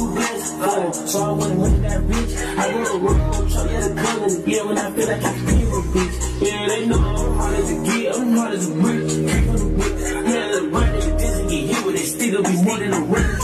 So I wanna make that bitch. I go to work truck, yeah, the gun Yeah, when I feel like I can be a bitch. Yeah, they know I'm hard as a gear, I'm hard as a brick. The whip. Yeah, the run in the distance get hit with it, still be more than a run.